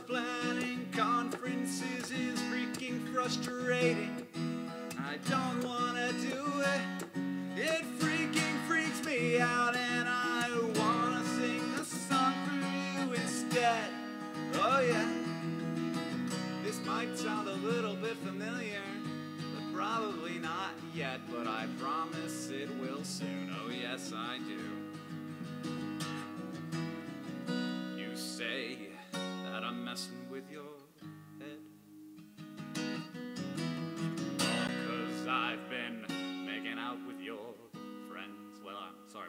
Planning conferences is freaking frustrating. I don't wanna do it. It freaking freaks me out, and I wanna sing a song for you instead. Oh yeah. This might sound a little bit familiar, but probably not yet. But I promise it will soon. Oh yes, I do.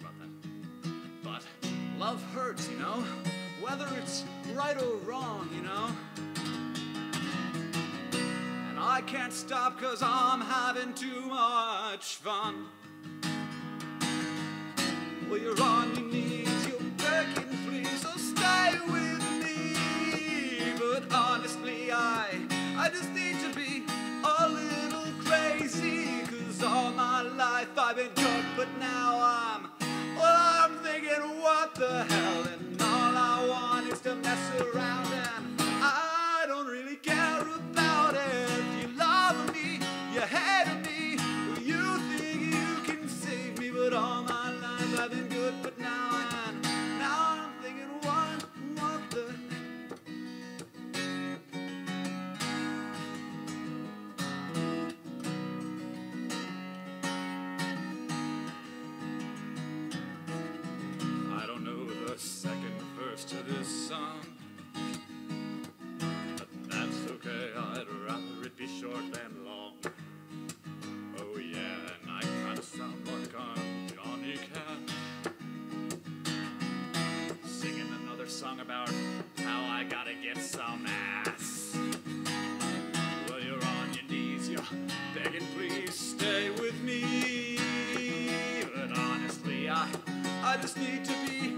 About that. But love hurts, you know? Whether it's right or wrong, you know? And I can't stop cause I'm having too much fun. Well, you're on your knees, you're begging, please, so stay with me. But honestly, I, I just need to be a little crazy. Cause all my life I've been good, but now verse to this song. But that's okay, I'd rather it be short than long. Oh yeah, and I kinda sound like I'm Johnny Cash. Singing another song about how I gotta get some ass. Well, you're on your knees, you're begging, please stay with me. But honestly, I, I just need to be